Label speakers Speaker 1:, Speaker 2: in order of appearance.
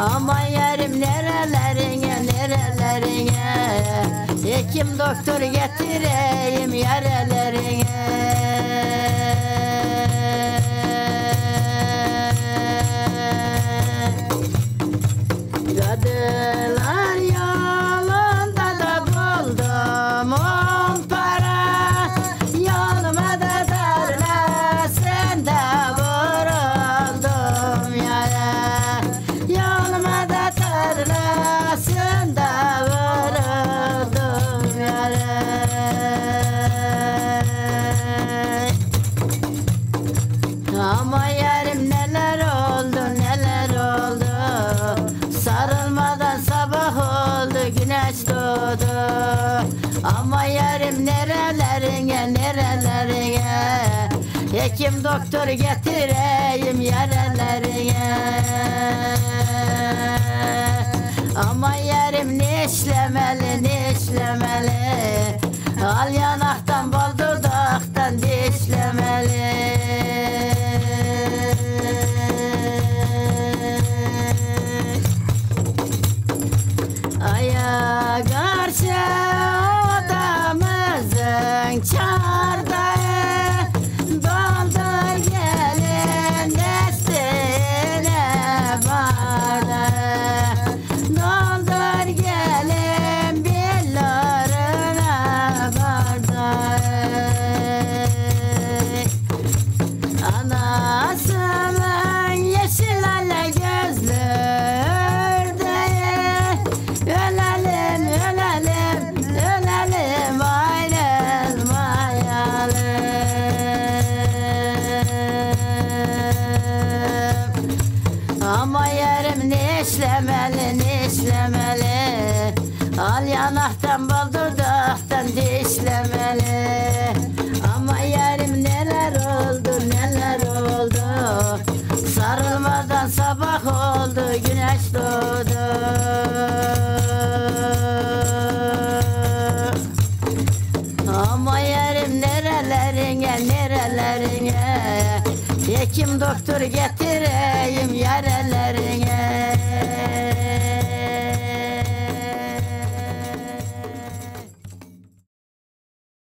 Speaker 1: Ama yerim nerelerine nerelerine? Hekim doktor getireyim yarelerine ama yarım neler oldu neler oldu? Sarılmadan sabah oldu güneş doğdu. Ama yarım nerelerine nerelerine? Hekim doktor getireyim yarelerine. Ama yarım ne işlemeli ne işlemeli? Al yanaktan Ama yerim ne işlemeli, ne işlemeli Al yanaktan bal dudaktan dişlemeli. Ama yerim neler oldu, neler oldu. Sarılmadan sabah oldu, güneş doğdu. Ama yerim nerelerine, nerelerine Hekim doktor getireyim yaralarına